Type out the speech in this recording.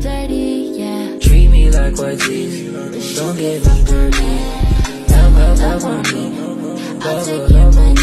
dirty, yeah Treat me like what's easy Don't get me dirty Love, love, love on me I'll take your money